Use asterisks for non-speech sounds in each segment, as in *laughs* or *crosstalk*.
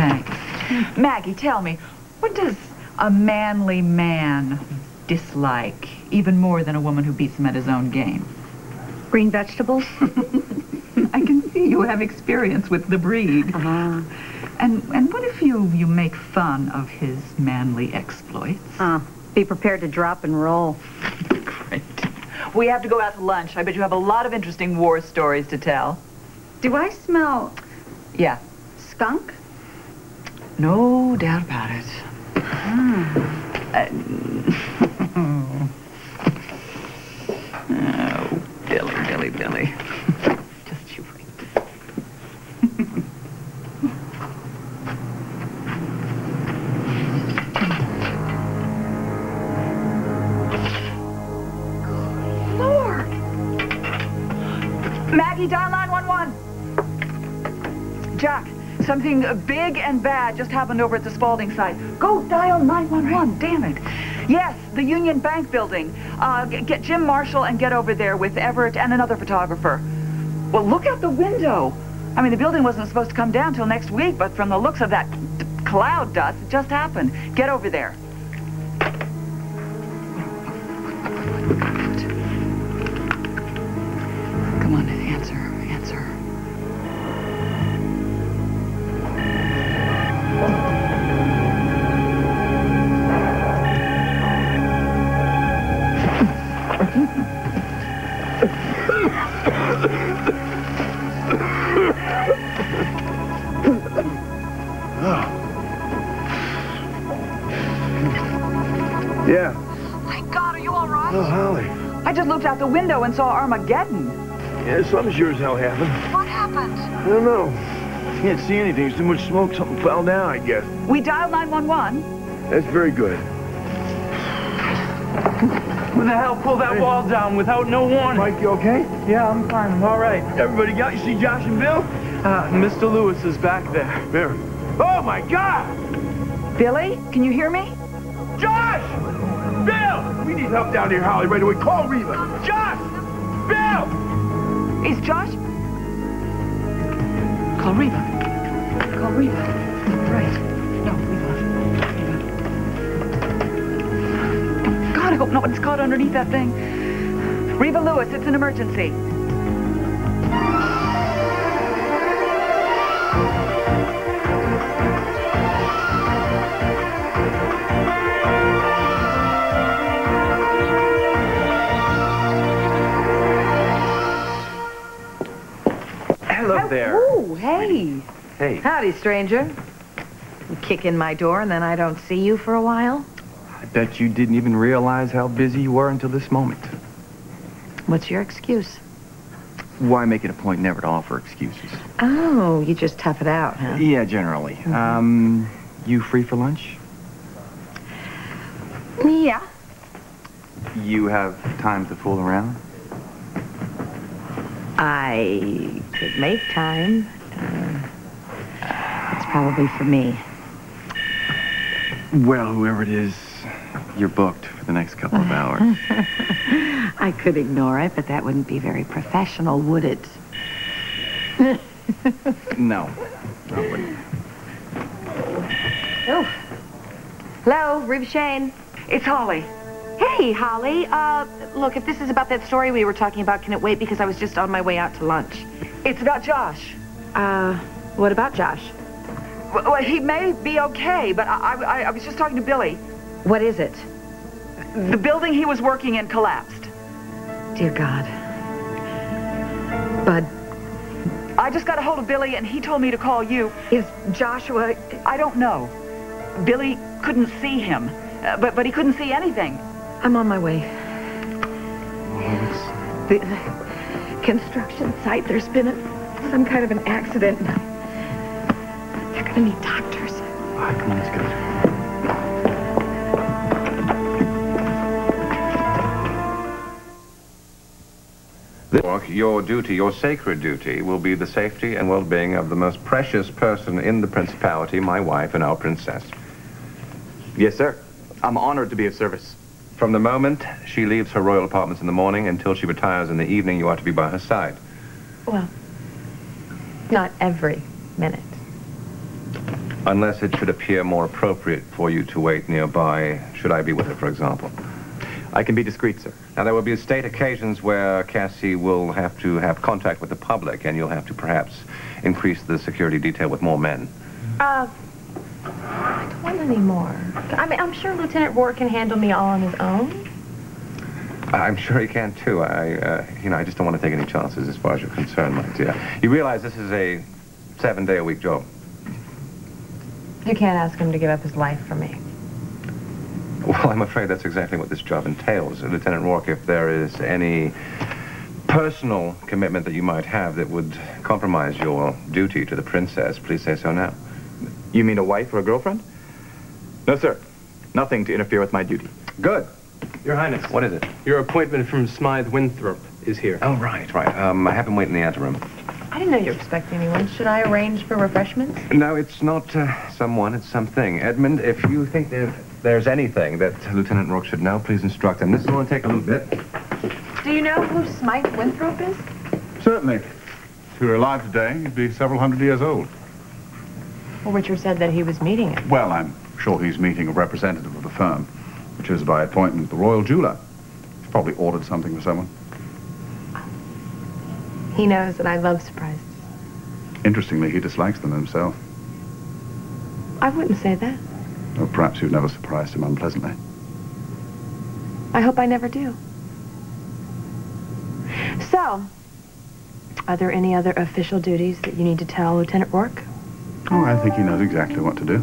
Thanks. Maggie, tell me, what does a manly man dislike even more than a woman who beats him at his own game? Green vegetables? *laughs* I can see you have experience with the breed. Uh-huh. And and what if you you make fun of his manly exploits? Uh, be prepared to drop and roll. Great. We have to go out to lunch. I bet you have a lot of interesting war stories to tell. Do I smell Yeah. skunk? No doubt about it. Uh, *laughs* oh, Billy, Billy, Billy. Something big and bad just happened over at the Spaulding site. Go dial 911, damn it. Yes, the Union Bank building. Uh, get Jim Marshall and get over there with Everett and another photographer. Well, look out the window. I mean, the building wasn't supposed to come down till next week, but from the looks of that cloud dust, it just happened. Get over there. Window and saw Armageddon. Yeah, something sure as hell happened. What happened? I don't know. Can't see anything. There's too much smoke. Something fell down, I guess. We dialed 911. That's very good. Who the hell pulled that wall down without no warning? Mike, you okay? Yeah, I'm fine. I'm all right. Everybody got you? See Josh and Bill? Uh, Mr. Lewis is back there. There. Oh, my God! Billy, can you hear me? We need help down here, Holly, right away. Call Reva. Josh! Bill! Is Josh? Call Reva. Call Reva. Right. No, Reva. Reva. God, I hope no one's caught underneath that thing. Reva Lewis, it's an emergency. There. Oh, hey. Hey. Howdy, stranger. You kick in my door and then I don't see you for a while? I bet you didn't even realize how busy you were until this moment. What's your excuse? Why make it a point never to offer excuses? Oh, you just tough it out, huh? Yeah, generally. Um, you free for lunch? Yeah. You have time to fool around? I could make time. Uh, it's probably for me. Well, whoever it is, you're booked for the next couple of hours. *laughs* I could ignore it, but that wouldn't be very professional, would it? *laughs* no. I wouldn't. Oh. Hello, Reva Shayne. It's Holly. Hey, Holly. Uh, look, if this is about that story we were talking about, can it wait? Because I was just on my way out to lunch. It's about Josh. Uh, what about Josh? Well, he may be okay, but I, I, I was just talking to Billy. What is it? The building he was working in collapsed. Dear God. Bud, I just got a hold of Billy, and he told me to call you. is Joshua... I don't know. Billy couldn't see him, uh, but but he couldn't see anything. I'm on my way. The, the construction site, there's been a, some kind of an accident. They're gonna need doctors. All right, come on, let's go. Your duty, your sacred duty, will be the safety and well-being of the most precious person in the principality, my wife and our princess. Yes, sir. I'm honored to be of service. From the moment she leaves her royal apartments in the morning until she retires in the evening, you are to be by her side. Well, not every minute. Unless it should appear more appropriate for you to wait nearby, should I be with her, for example. I can be discreet, sir. Now, there will be state occasions where Cassie will have to have contact with the public, and you'll have to perhaps increase the security detail with more men. Uh, I don't want any more. I mean, I'm sure Lieutenant Rourke can handle me all on his own. I'm sure he can, too. I, uh, you know, I just don't want to take any chances as far as you're concerned, my dear. You realize this is a seven-day-a-week job. You can't ask him to give up his life for me. Well, I'm afraid that's exactly what this job entails. Lieutenant Rourke, if there is any personal commitment that you might have that would compromise your duty to the princess, please say so now. You mean a wife or a girlfriend? No, sir. Nothing to interfere with my duty. Good. Your Highness, What is it? your appointment from Smythe Winthrop is here. Oh, right, right. Um, I have him wait in the anteroom. I didn't know you were expecting anyone. Should I arrange for refreshments? No, it's not uh, someone, it's something. Edmund, if you think that there's anything that Lieutenant Rourke should know, please instruct him. This will going to take a little bit. Do you know who Smythe Winthrop is? Certainly. If he were alive today, he'd be several hundred years old. Well, Richard said that he was meeting him. Well, I'm sure he's meeting a representative of the firm, which is by appointment the royal jeweler. He's probably ordered something for someone. He knows that I love surprises. Interestingly, he dislikes them himself. I wouldn't say that. Or perhaps you've never surprised him unpleasantly. I hope I never do. So, are there any other official duties that you need to tell Lieutenant Rourke? Oh, I think he knows exactly what to do.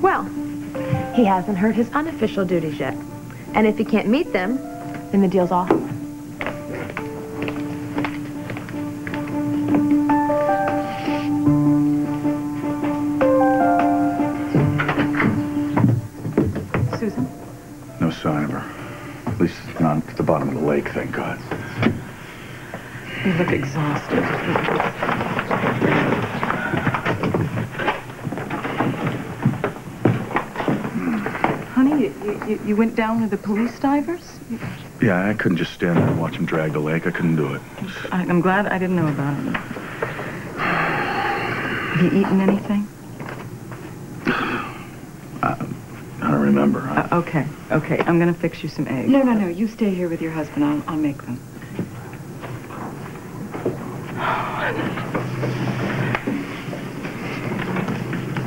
Well, he hasn't heard his unofficial duties yet. And if he can't meet them, then the deal's off. Susan? No sign of her. At least not at the bottom of the lake, thank God. You look exhausted. You, you, you went down with the police divers? Yeah, I couldn't just stand there and watch him drag the lake. I couldn't do it. I, I'm glad I didn't know about it. Have you eaten anything? I don't remember. I- Uh, okay, okay. I'm gonna fix you some eggs. No, no, no. You stay here with your husband. I'll, I'll make them.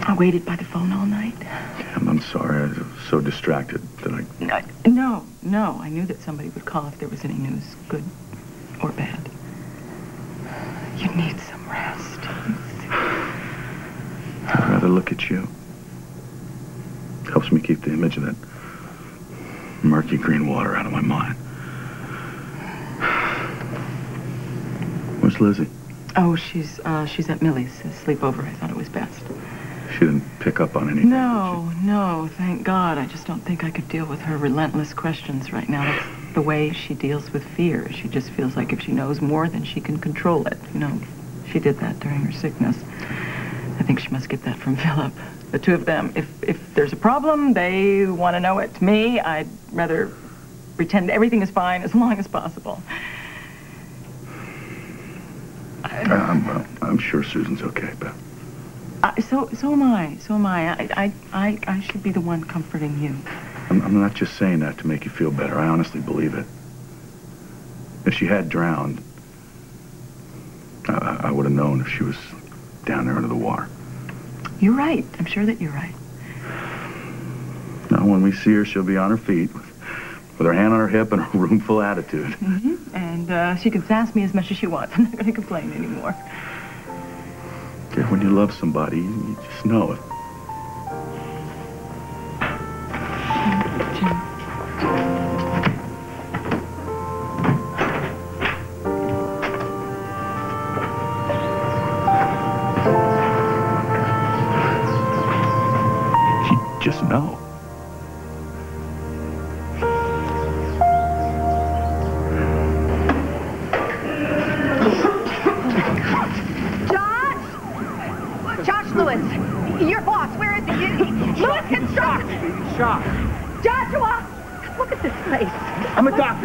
I waited by the phone all night. I'm, I'm sorry. I was so distracted that I... No, no. I knew that somebody would call if there was any news, good or bad. You need some rest. I'd rather look at you. Helps me keep the image of that murky green water out of my mind. Where's Lizzie? Oh, she's uh, she's at Millie's sleepover. I thought it was best. She didn't pick up on anything. No, no, thank God. I just don't think I could deal with her relentless questions right now. That's the way she deals with fear. She just feels like if she knows more, then she can control it. You know, she did that during her sickness. I think she must get that from *laughs* Philip. The two of them, if, if there's a problem, they want to know it. To me, I'd rather pretend everything is fine as *laughs* long as possible. Uh, I'm, well, I'm sure Susan's okay, Beth. I, so, so am I. So am I. I, I, I, I should be the one comforting you. I'm, I'm not just saying that to make you feel better. I honestly believe it. If she had drowned, I, I would have known if she was down there under the water. You're right. I'm sure that you're right. Now, when we see her, she'll be on her feet with, with her hand on her hip and a roomful attitude. Mm -hmm. And uh, she can sass me as much as she wants. *laughs* I'm not going to complain anymore. When you love somebody, you, just know it. You just know.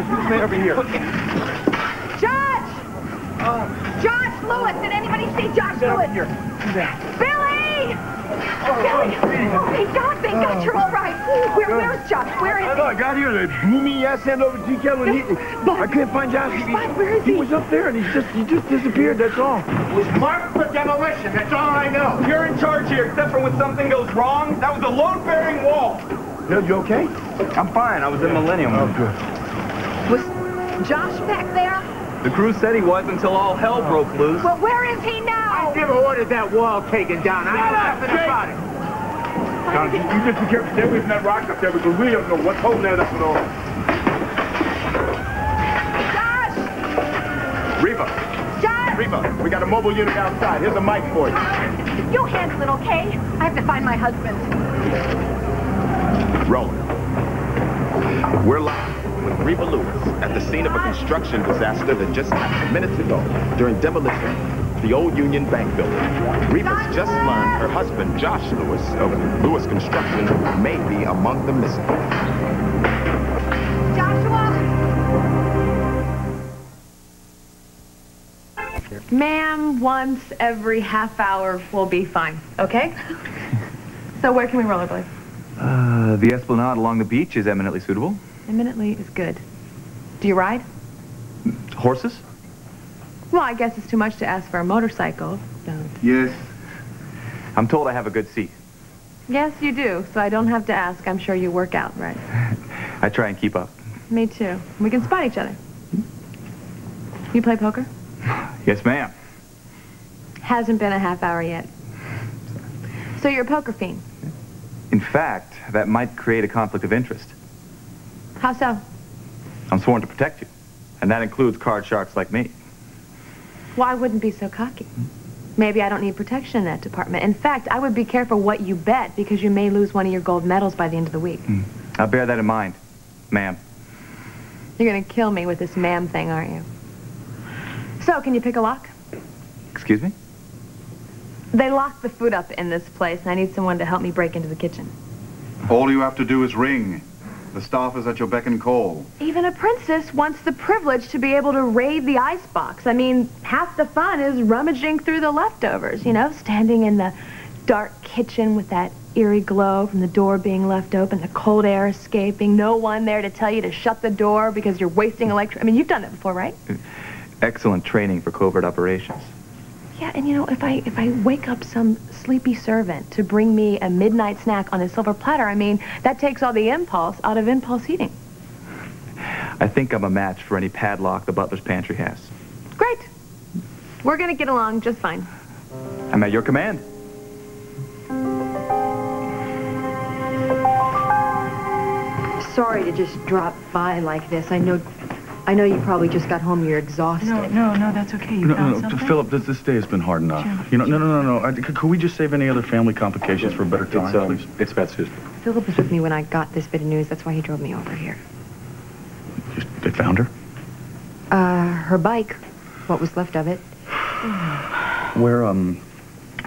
I'm doctor. Who's me over here? Josh! Oh. Josh Lewis! Did anybody see Josh Lewis? Here. Billy! Billy! Oh, thank God, thank God you're all right. Where, oh, where's Josh? Where is I know, I got here, they blew me ass end over to Kelly. and he- I couldn't find Josh. He, Spud, where is he he? was up there and he just he just disappeared, that's all. It was marked for demolition. That's all I know. You're in charge here, except for when something goes wrong. That was a load-bearing wall. Bill, you okay? I'm fine. I was in Millennium. Oh, good. Was Josh back there? The crew said he was until all hell oh, broke loose. Well, where is he now? I never ordered that wall taken down. I know nothing about it. John, you, you just be careful. Stay away from that rock up there because we don't know what's holding that up at all. Josh! Reva, Josh! Reva, we got a mobile unit outside. Here's a mic for you. You handle it, okay? I have to find my husband. Roland. We're live with Reva Lewis at the scene of a construction disaster that just happened minutes ago during demolition of the old Union Bank building. Reva's just learned her husband, Josh Lewis, of Lewis Construction, may be among the missing. Joshua! Ma'am, once every half hour will be fine, okay? *laughs* so where can we rollerblade? Uh, the Esplanade along the beach is eminently suitable. Eminently is good. Do you ride? Horses? Well, I guess it's too much to ask for a motorcycle. Don't. Yes. I'm told I have a good seat. Yes, you do, so I don't have to ask. I'm sure you work out, right? *laughs* I try and keep up. Me too. We can spot each other. You play poker? *sighs* Yes, ma'am. Hasn't been a half hour yet. So you're a poker fiend. In fact, that might create a conflict of interest. How so? I'm sworn to protect you. And that includes card sharks like me. Well, I wouldn't be so cocky. Maybe I don't need protection in that department. In fact, I would be careful what you bet because you may lose one of your gold medals by the end of the week. Hmm. I'll bear that in mind, ma'am. You're going to kill me with this ma'am thing, aren't you? So, can you pick a lock? Excuse me? They lock the food up in this place, and I need someone to help me break into the kitchen. All you have to do is ring. The staff is at your beck and call. Even a princess wants the privilege to be able to raid the icebox. I mean, half the fun is rummaging through the leftovers, you know, standing in the dark kitchen with that eerie glow from the door being left open, the cold air escaping, no one there to tell you to shut the door because you're wasting electric. I mean, you've done that before, right? Uh, excellent training for covert operations. Yeah, and you know, if I if I wake up some sleepy servant to bring me a midnight snack on a silver platter, I mean, that takes all the impulse out of impulse eating. I think I'm a match for any padlock the butler's pantry has. Great. We're gonna get along just fine. I'm at your command. Sorry to just drop by like this. I know, I know you probably just got home. You're exhausted. No, no, no, that's okay. You No, found no, no, something? Philip, this, this day has been hard enough. Jim, You know, no, Jim. no, no, no. I, could, could we just save any other family complications for a better time, It's, um, please? it's about Susan. Philip was with me when I got this bit of news. That's why he drove me over here. Just, they found her? Uh, her bike, what was left of it, *sighs* Where, um,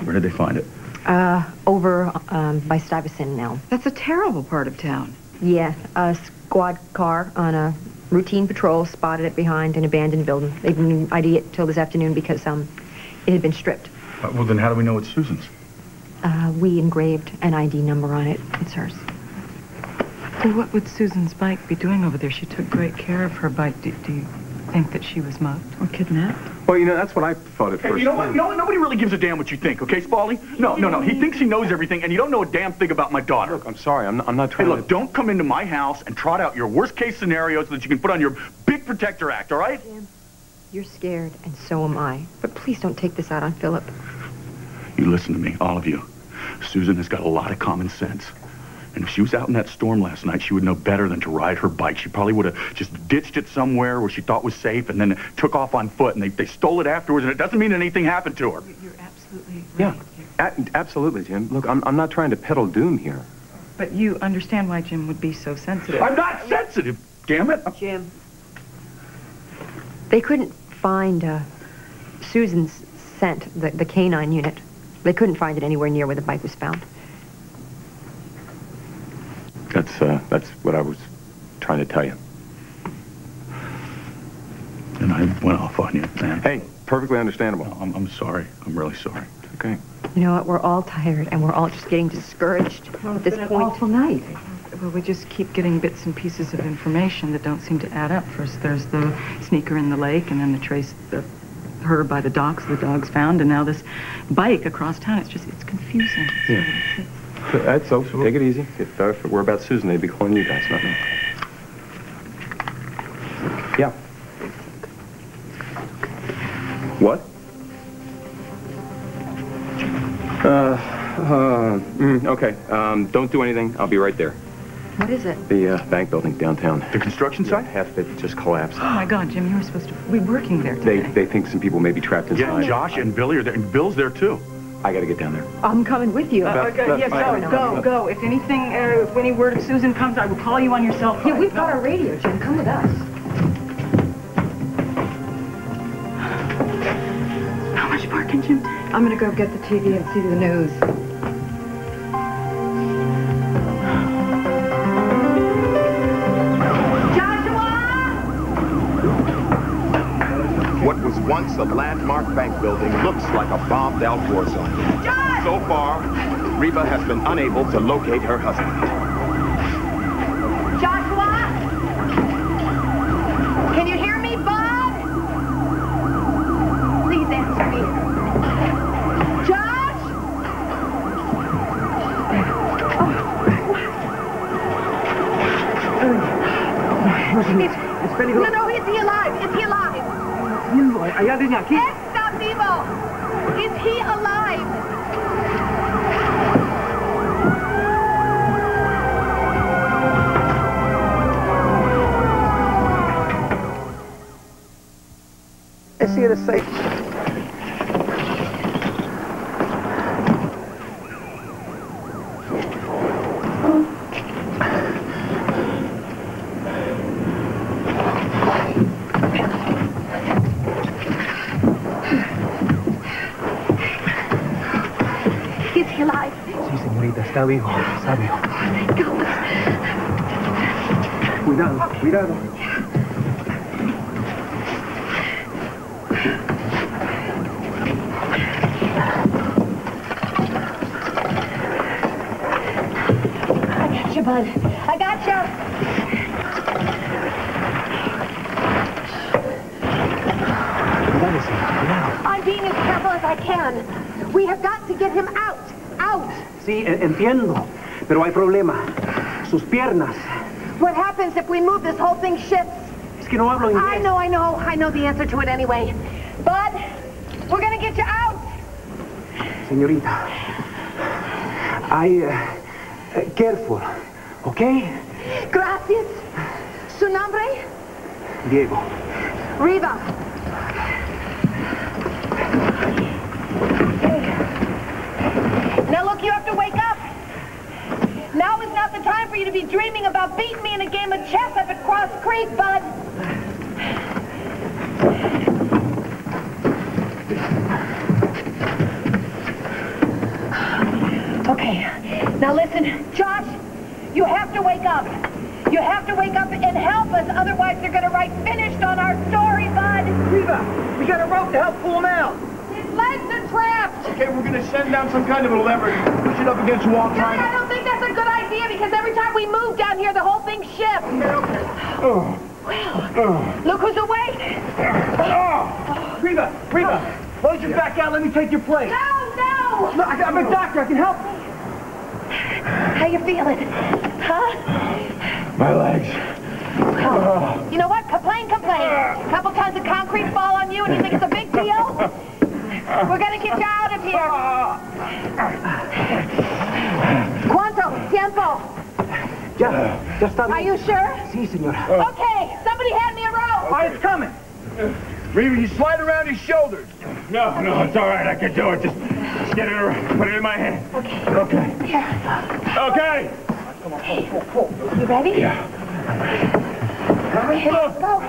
where did they find it? uh, over um, by Stuyvesant now. That's a terrible part of town. Yeah, a squad car on a routine patrol spotted it behind an abandoned building. They didn't ID it till this afternoon because um, it had been stripped. Uh, well, then how do we know it's Susan's? Uh, we engraved an ID number on it. It's hers. Well, what would Susan's bike be doing over there? She took great care of her bike. Do, do you think that she was mugged or kidnapped? Well, you know, that's what I thought at Hey, first. you know what? You know what? Nobody really gives a damn what you think, okay, Spaulding? No, no, no. He thinks he knows everything, and you don't know a damn thing about my daughter. Look, I'm sorry. I'm not, I'm not Hey, look, to... don't come into my house and trot out your worst case scenarios so that you can put on your big protector act, all right? You're scared, and so am I. But please don't take this out on Philip. You listen to me, all of you. Susan has got a lot of common sense. And if she was out in that storm last night, she would know better than to ride her bike. She probably would have just ditched it somewhere where she thought was safe and then took off on foot. And they, they stole it afterwards, and it doesn't mean anything happened to her. You're absolutely Yeah, a- absolutely, Jim. Look, I'm, I'm not trying to peddle doom here. But you understand why Jim would be so sensitive. I'm not sensitive, damn it. Jim. They couldn't find uh, Susan's scent, the, the canine unit. They couldn't find it anywhere near where the bike was found. That's, uh, that's what I was trying to tell you. And I went off on you, man. Hey, perfectly understandable. I'm, I'm sorry. I'm really sorry. Okay. You know what? We're all tired, and we're all just getting discouraged at this Been an point. awful night. Well, we just keep getting bits and pieces of information that don't seem to add up. First, there's the sneaker in the lake, and then the trace, the her by the docks, the dogs found, and now this bike across town. It's just, it's confusing. Yeah. *laughs* That's so. Take it easy. If, uh, if it were about Susan, they'd be calling you guys, not me. Yeah. What? Uh, uh, mm, okay. Um, don't do anything. I'll be right there. What is it? The uh, bank building downtown. The construction site? Half of it just collapsed. Oh my God, Jim, you were supposed to be working there They, they think some people may be trapped inside. Yeah, Josh and Billy are there, and Bill's there too. I got to get down there. I'm coming with you. Uh, okay, yes, go, go, go. If anything, uh, if any word of Susan comes, I will call you on your cell phone. Yeah, we've got our radio, Jim. Come with us. How much parking, Jim? take? I'm gonna go get the TV and see the news. A landmark bank building looks like a bombed-out war zone. So far, Reva has been unable to locate her husband. Joshua? Can you hear me, Bob? Please answer me. Josh? No, no, is he alive? Is he alive? Está vivo. Está vivo, está vivo. Cuidado, cuidado. Entiendo, pero hay problema. Sus piernas. What happens if we move this whole thing shifts? Es que no hablo inglés. I know, I know, I know the answer to it anyway. Bud, we're gonna get you out. Señorita, I, uh, uh, careful, okay? Gracias. Su nombre? Diego. Reva. Now look, you have to wake up. Now is not the time for you to be dreaming about beating me in a game of chess up at Cross Creek, bud. Okay. Now listen, Josh, you have to wake up. You have to wake up and help us, otherwise they're gonna write finished on our story, bud. Reva, we got a rope to help pull him out. His legs are trapped. Okay, we're gonna send down some kind of a lever, push it up against the wall, Johnny, try we move down here, the whole thing shifts. Oh. Well, look who's awake. Oh. Reva, Reva, close your back out, let me take your place. No, no. No, I, I'm a doctor, I can help. You. How you feeling? Huh? My legs. Oh. You know what? Complain, complain. A couple tons of concrete fall on you and you think it's a big deal? We're gonna get you out of here. Ah. Cuanto? Tiempo? Ya, ya está Are you sure? Sí, señora. Okay, somebody hand me a rope. Oh, it's coming. Reva, you slide around his shoulders. No, no, it's all right. I can do it. Just, just get it around. Put it in my hand. Okay. Okay. Here. Okay. You ready? Yeah. Here, let's go.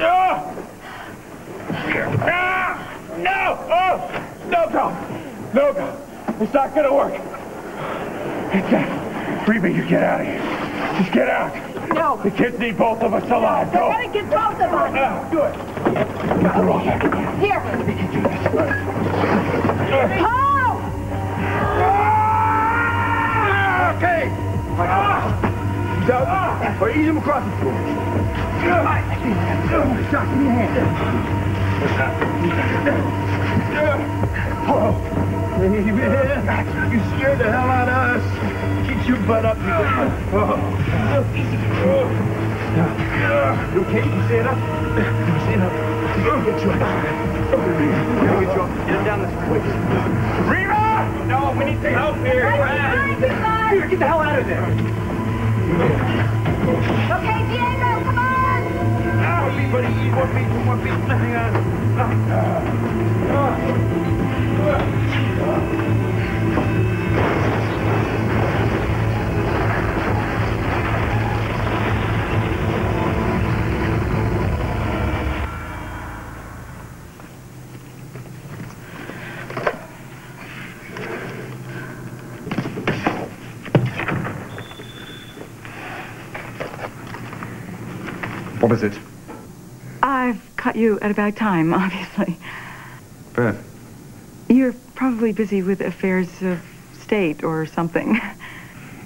Ah! Ah! No! Oh! No go! No go! It's not gonna work. It's Free me, you get out of here. Just get out. No. The kids need both of us alive. Go. They're gonna get both of us. Now, do it. Get the rope. Here. We can do this. Paul! Ah! Okay. Ah! Down. Ah! Or ease him across the floor. Ah! Doc, give me a hand. Whoa. You scared the hell out of us. Keep your butt up. Oh. You okay? You stand up? You stand up. Get you up. Get you up. Get him down this way. Reva! No, we need some help here. Here, get the hell out of there. Okay, Diego, come on! Ah, one beat, buddy. One beat, two more beats. Hang on. Ah. Ah. Ah. What is it? I've caught you at a bad time, *laughs* obviously. Beth, You're probably busy with affairs of state or something.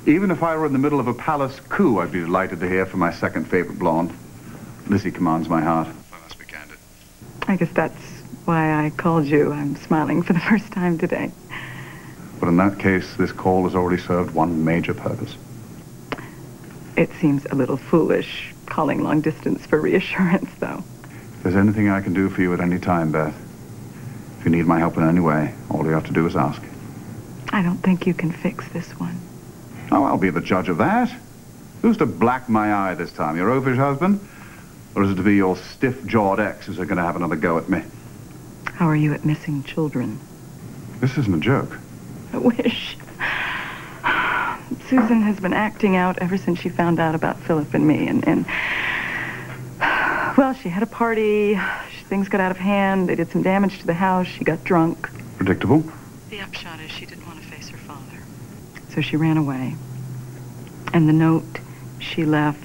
even if I were in the middle of a palace coup, I'd be delighted to hear from my second favorite blonde. Lizzie commands my heart. I must be candid. I guess that's why I called you. I'm smiling for the *laughs* first time today. But in that case, this call has already served one major purpose. It seems a little foolish calling long distance for reassurance, *laughs* though. If there's anything I can do for you at any time, Beth, if you need my help in any way, all you have to do is ask. I don't think you can fix this one. Oh, I'll be the judge of that. Who's to black my eye this time? Your oafish husband? Or is it to be your stiff-jawed ex who's going to have another go at me? How are you at missing children? This isn't a joke. *laughs* I wish. Susan has been acting out ever since she found out about Philip and me, and, and *sighs* well, she had a party. She, things got out of hand. They did some damage to the house. She got drunk. Predictable? The upshot is she didn't want to face her father. So she ran away. And the note she left,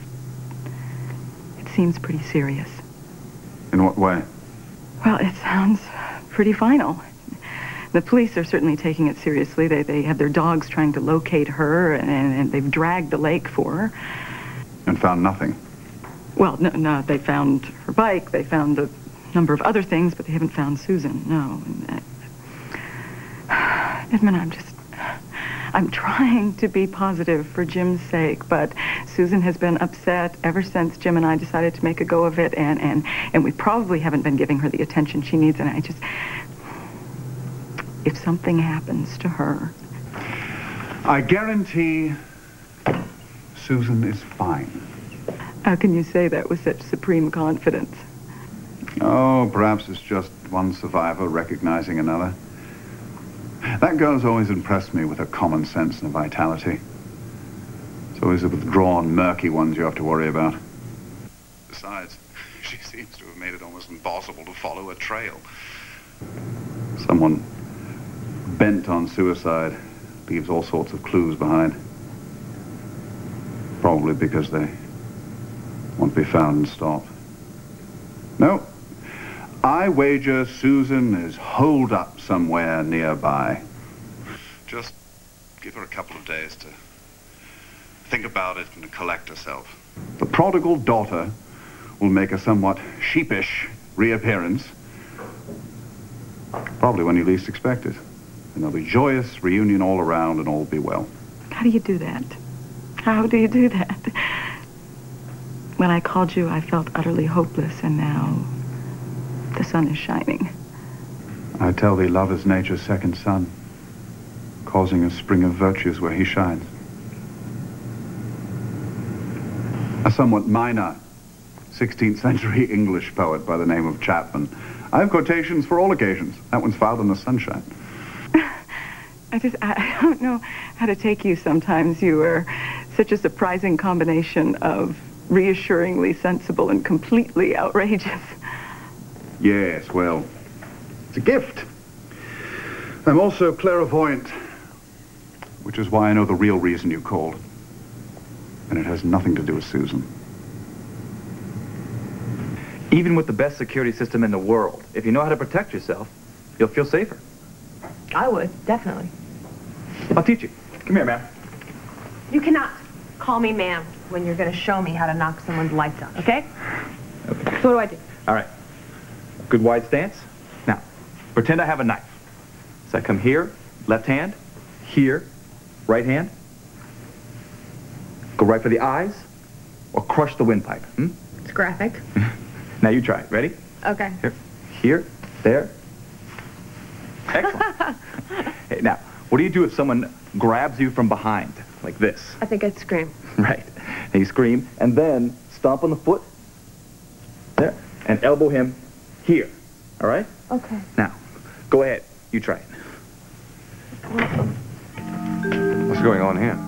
it seems pretty serious. In what way? Well, it sounds pretty final. The police are certainly taking it seriously. They, they have their dogs trying to locate her, and, and they've dragged the lake for her. And found nothing. Well, no, no, they found her bike. They found a number of other things, but they haven't found Susan. No. And, *sighs* uh, Edmund, I'm just, I'm trying to be positive for Jim's sake, but Susan has been upset ever since Jim and I decided to make a go of it, and and and we probably haven't been giving her the attention she needs. And I just, if something happens to her, I guarantee Susan is fine. how can you say that with such supreme confidence? Oh, perhaps it's just one survivor recognizing another. That girl's always impressed me with her common sense and vitality. It's always the withdrawn, murky ones you have to worry about. Besides, *laughs* she seems to have made it almost impossible to follow a trail. Someone bent on suicide leaves all sorts of clues behind. Probably because they won't be found and stopped. No, I wager Susan is holed up somewhere nearby. Just give her a couple of days to think about it and collect herself. The prodigal daughter will make a somewhat sheepish reappearance, probably when you least expect it. And there'll be joyous reunion all around and all will be well. How do you do that? How do you do that? When I called you, I felt utterly hopeless, and now the sun is shining. I tell thee, love is nature's second sun, causing a spring of virtues where he shines. A somewhat minor 16th century *laughs* English poet by the name of Chapman. I have quotations for all occasions. That one's filed in the sunshine. I just, I, *laughs* I don't know how to take you sometimes. You are such a surprising combination of reassuringly sensible and completely outrageous. Yes, well, it's a gift. I'm also clairvoyant, which is why I know the real reason you called. And it has nothing to do with Susan. Even with the best security system in the world, if you know how to protect yourself, you'll feel safer. I would, definitely. I'll teach you. Come here, ma'am. You cannot call me ma'am when you're going to show me how to knock someone's lights out, okay? Okay. So what do I do? All right. Good wide stance. Now, pretend I have a knife. So I come here, left hand, here, right hand. Go right for the eyes, or crush the windpipe. Hmm? It's graphic. *laughs* Now you try it. Ready? Okay. Here, here, there. Excellent. *laughs* hey, now, what do you do if someone grabs you from behind, like this? I think I'd scream. *laughs* Right. And you scream, and then stomp on the foot. There. And elbow him here. All right? Okay. Now, go ahead. You try it. What's going on here?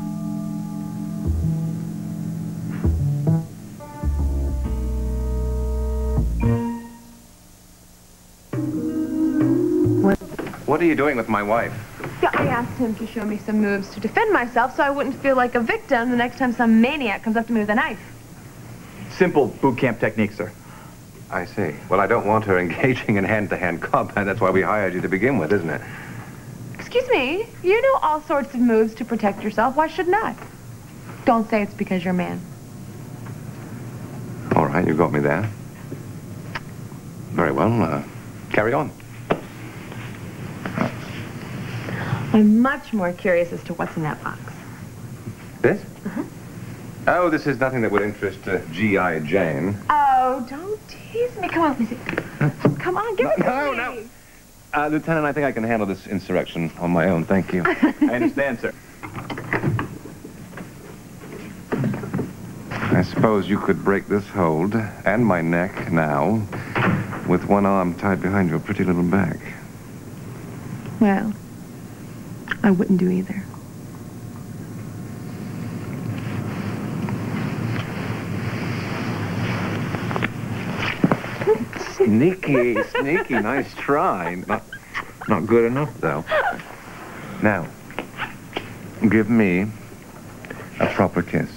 What are you doing with my wife? Yeah, I asked him to show me some moves to defend myself so I wouldn't feel like a victim the next time some maniac comes up to me with a knife. Simple boot camp technique, sir. I see. Well, I don't want her *laughs* engaging in hand-to-hand combat. That's why we hired you to begin with, isn't it? Excuse me, you know all sorts of moves to protect yourself. Why shouldn't I? Don't say it's because you're a man. All right, you got me there. Very well. Uh, carry on. I'm much more curious as to what's in that box. This? Oh, this is nothing that would interest uh, G.I. Jane. Oh, don't tease me. Come on, Missy. Come on, give it to No, me. no. Uh, Lieutenant, I think I can handle this insurrection on my own. Thank you. *laughs* I understand, sir. I suppose you could break this hold and my neck now with one arm tied behind your pretty little back. Well, I wouldn't do either. Sneaky, sneaky. Nice try. Not, not good enough, though. Now, give me a proper kiss.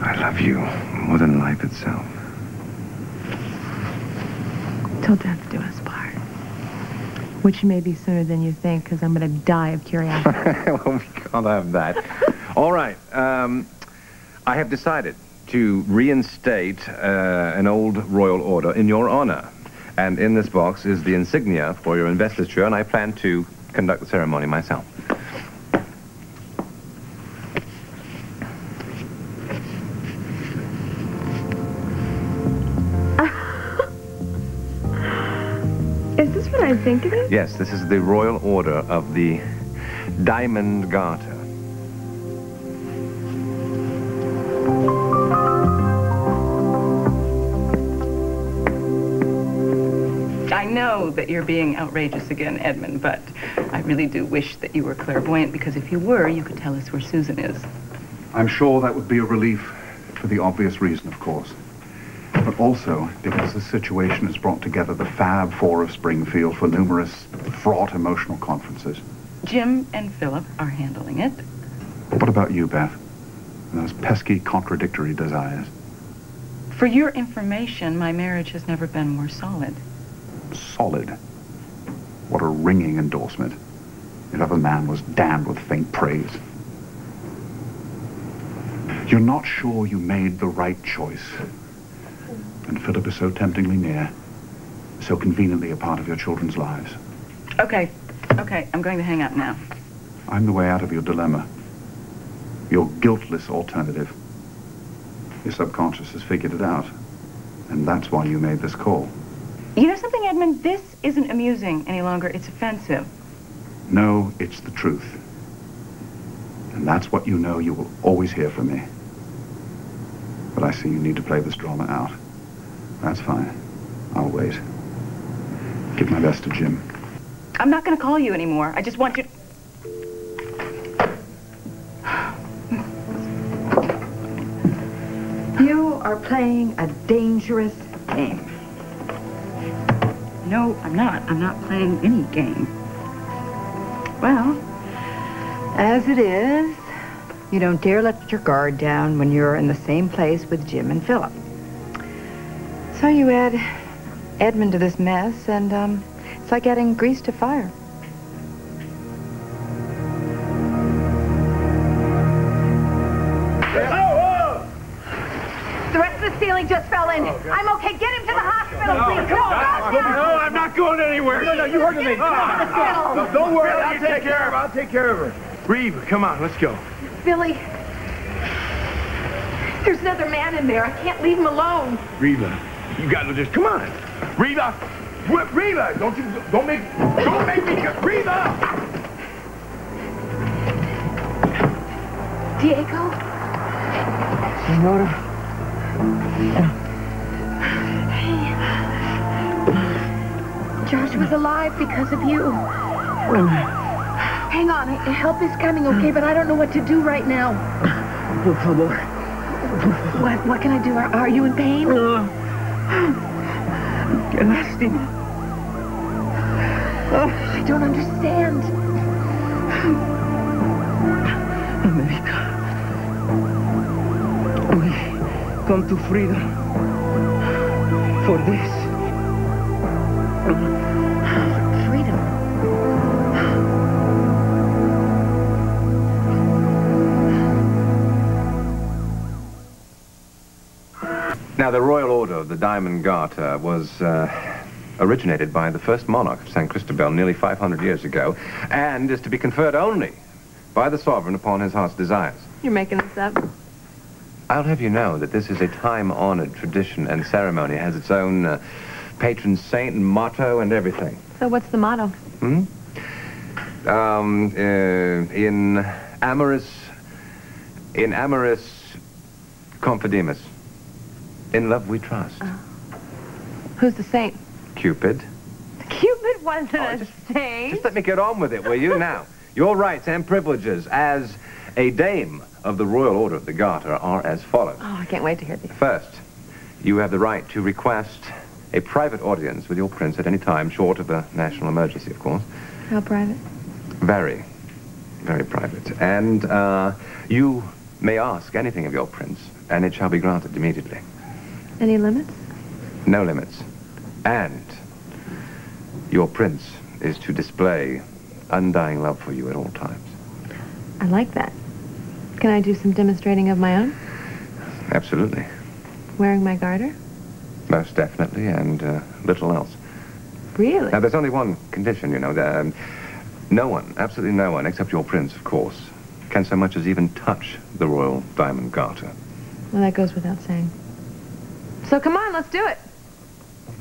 I love you more than life itself. Till death do us part. Which may be sooner than you think, because I'm going to die of curiosity. *laughs* well, we can't have that. *laughs* All right. Um, I have decided to reinstate uh, an old royal order in your honor. And in this box is the insignia for your investiture, and I plan to conduct the ceremony myself. Is this what I think? Yes, this is the royal order of the Diamond Garter. I know that you're being outrageous again, Edmund, but I really do wish that you were clairvoyant because if you were, you could tell us where Susan is. I'm sure that would be a relief for the obvious reason, of course. Also because this situation has brought together the Fab Four of Springfield for numerous fraught emotional conferences. Jim and Philip are handling it. What about you, Beth? And those pesky contradictory desires. For your information, my marriage has never been more solid. Solid. What a ringing endorsement. If ever man was damned with faint praise. You're not sure you made the right choice. And Philip is so temptingly near, so conveniently a part of your children's lives. Okay, okay, I'm going to hang up now. I'm the way out of your dilemma. Your guiltless alternative. Your subconscious has figured it out. And that's why you made this call. You know something, Edmund? This isn't amusing any longer. It's offensive. No, it's the truth. And that's what you know you will always hear from me. But I see you need to play this drama out. That's fine. I'll wait. Give my best to Jim. I'm not going to call you anymore. I just want you. You are playing a dangerous game. No, I'm not. I'm not playing any game. Well, as it is, you don't dare let your guard down when you're in the same place with Jim and Philip. So you add Edmund to this mess, and um, It's like adding grease to fire. The rest of the ceiling just fell in. I'm okay. Get him to the hospital, please. Come on. No, I'm not going anywhere. No, no, you heard me. No, don't worry, I'll take care of her. I'll take care of her. Reva, come on, let's go. Billy, there's another man in there. I can't leave him alone. Reva, you gotta just come on. Reva, Wh- Reva, don't you don't make don't make me go- Reva. Diego? Senora. Josh was alive because of you. Uh, Hang on, help is coming, okay? But I don't know what to do right now. Por favor. What, what can I do? Are, are you in pain? Uh, Qué lástima. Oh, I don't understand. America. We come to freedom. For this. Now, the Royal Order of the Diamond Garter was uh, originated by the first monarch of San Cristobal nearly 500 years ago, and is to be conferred only by the sovereign upon his heart's desires. You're making this up. I'll have you know that this is a time-honored tradition and ceremony. It has its own uh, patron saint and motto and everything. So what's the motto? Hmm? Um, uh, in amoris, in amoris confidimus. In love we trust. Who's the saint? Cupid. Cupid wasn't a saint. Just let me get on with it, will you? *laughs* Now, your rights and privileges as a dame of the Royal Order of the Garter are as follows. Oh, I can't wait to hear these. First, you have the right to request a private audience with your prince at any time, short of a national emergency, of course. How private? Very, very private. And uh, you may ask anything of your prince, and it shall be granted immediately. Any limits? No limits. And your prince is to display undying love for you at all times. I like that. Can I do some demonstrating of my own? Absolutely. Wearing my garter? Most definitely, and uh, little else. Really? Now, there's only one condition, you know. That, um, no one, absolutely no one, except your prince, of course, can so much as even touch the royal diamond garter. Well, that goes without saying. So come on, let's do it.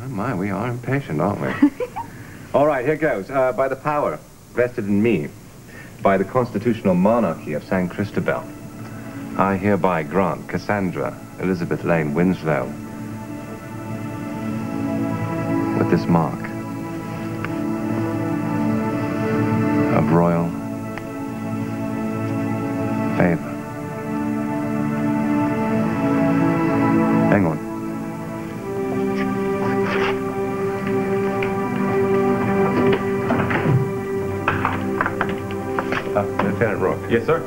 Oh, my, we are impatient, aren't we? *laughs* All right, here goes. Uh, by the power vested in me by the constitutional monarchy of San Cristobal, I hereby grant Cassandra Elizabeth Lane Winslow with this mark of royal favor. Yes, sir.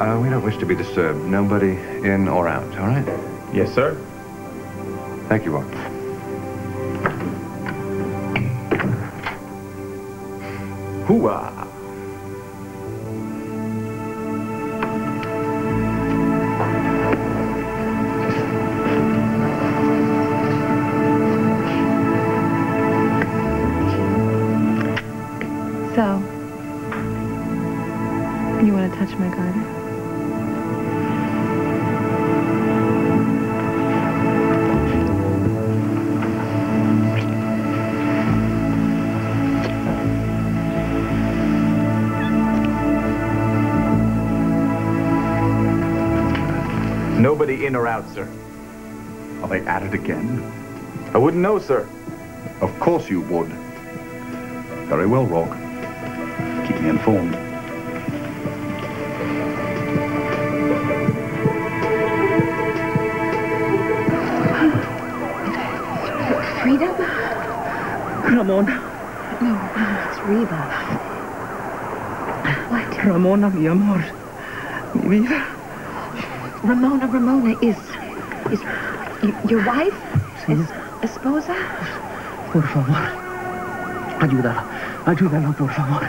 Uh, we don't wish to be disturbed. Nobody in or out, all right? Yes, sir. Thank you, Rourke. Hooah! I sir. Of course you would. Very well, Rock. Keep me informed. Freedom? Ramona. No, it's Reva. What? Ramona, mi amor. Mi vida. Ramona, Ramona is... is... your wife? Es, esposa? Por favor. Ayúdalo. Ayúdalo, por favor.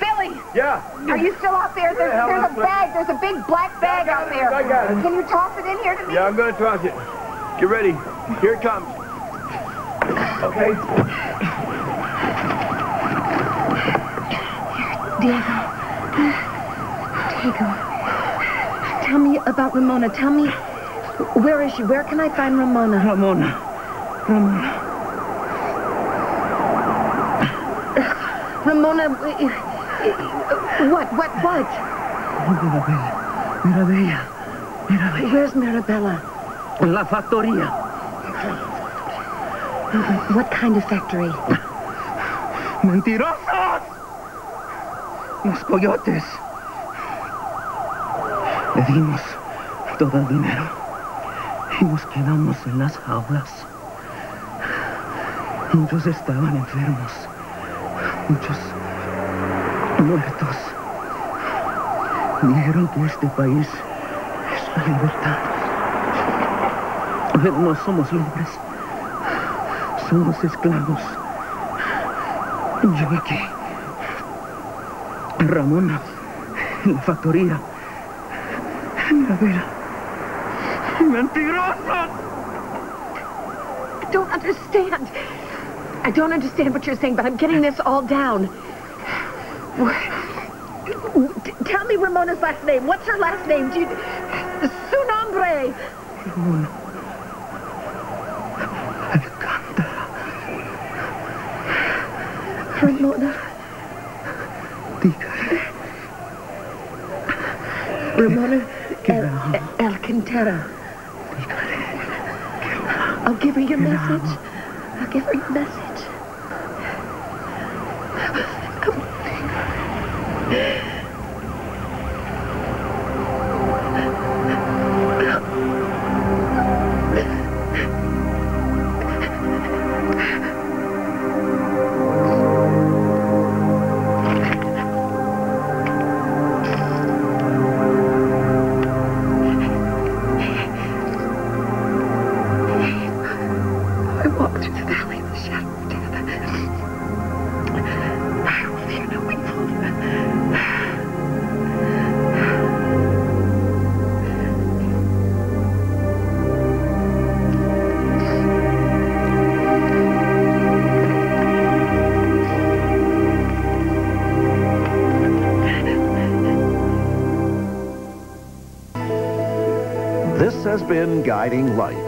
Billy! Yeah? Are you still out there? There's, Yeah, there's a I'm- bag. There's a big black bag out there. I got it. Can you toss it in here to me? Yeah, I'm gonna toss it. Get ready. Here it comes. Okay. Diego. Diego. Tell me about Ramona. Tell me, where is she? Where can I find Ramona? Ramona. Ramona. Ramona, uh, uh, what, what, what? Mirabella. Mirabella. Mirabella. Where's Mirabella? La factoría. What kind of factory? ¡Mentirosos! Los coyotes. Le dimos todo el dinero y nos quedamos en las jaulas. Muchos estaban enfermos, muchos muertos. Dijeron que este país es la libertad. Pero no somos libres. Somos esclavos. Yo aquí. Ramona. En la factoría. Mirabella. ¡Mentirosos! I don't understand. I don't understand what you're saying, but I'm getting this all down. Tell me Ramona's last name. What's her last name? Do you... Su nombre. Ramona. Ramona. Ramona El- I'll give her your message. I'll give her your message. I been Guiding Light.